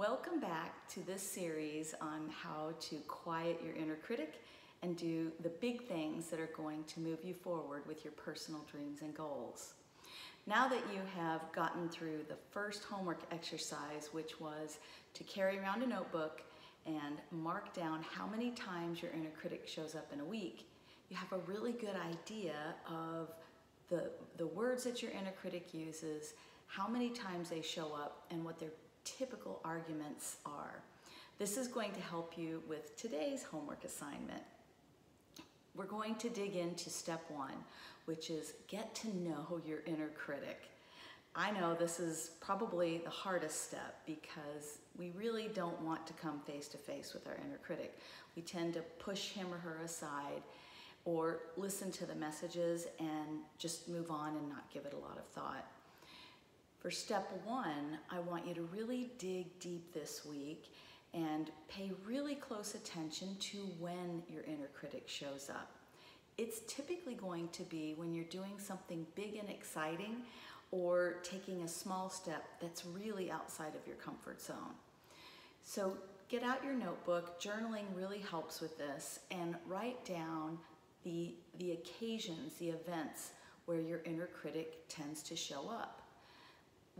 Welcome back to this series on how to quiet your inner critic and do the big things that are going to move you forward with your personal dreams and goals. Now that you have gotten through the first homework exercise, which was to carry around a notebook and mark down how many times your inner critic shows up in a week, you have a really good idea of the, the words that your inner critic uses, how many times they show up, and what their typical arguments are. This is going to help you with today's homework assignment. We're going to dig into step one, which is get to know your inner critic. I know this is probably the hardest step because we really don't want to come face to face with our inner critic. We tend to push him or her aside or listen to the messages and just move on and not give it a lot of thought. For step one, I want you to really dig deep this week and pay really close attention to when your inner critic shows up. It's typically going to be when you're doing something big and exciting or taking a small step that's really outside of your comfort zone. So get out your notebook, journaling really helps with this, and write down the, the occasions, the events where your inner critic tends to show up.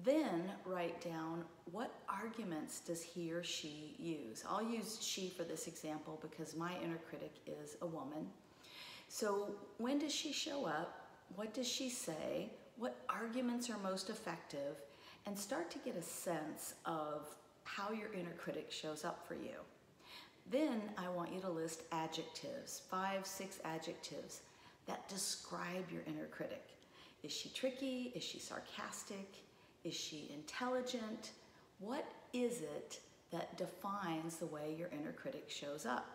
Then write down what arguments does he or she use. I'll use she for this example because my inner critic is a woman. So when does she show up? What does she say? What arguments are most effective? And start to get a sense of how your inner critic shows up for you. Then I want you to list adjectives, five, six adjectives that describe your inner critic. Is she tricky? Is she sarcastic? Is she intelligent? What is it that defines the way your inner critic shows up?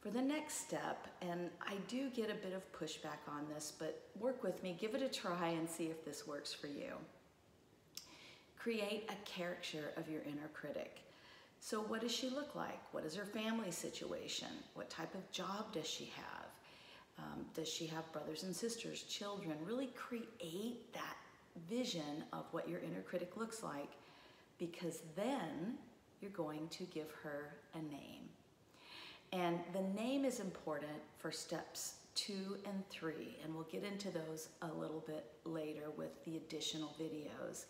For the next step, and I do get a bit of pushback on this, but work with me, give it a try and see if this works for you. Create a caricature of your inner critic. So what does she look like? What is her family situation? What type of job does she have? Um, does she have brothers and sisters, children? Really create that vision of what your inner critic looks like because then you're going to give her a name. And the name is important for steps two and three, and we'll get into those a little bit later with the additional videos.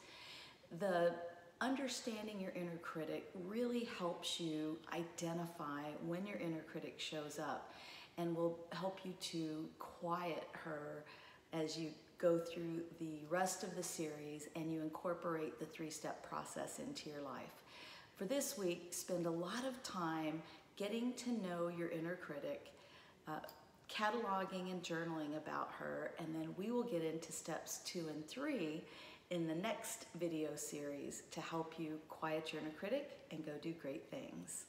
The understanding your inner critic really helps you identify when your inner critic shows up and will help you to quiet her as you go through the rest of the series and you incorporate the three-step process into your life. For this week, spend a lot of time getting to know your inner critic, uh, cataloging and journaling about her, and then we will get into steps two and three in the next video series to help you quiet your inner critic and go do great things.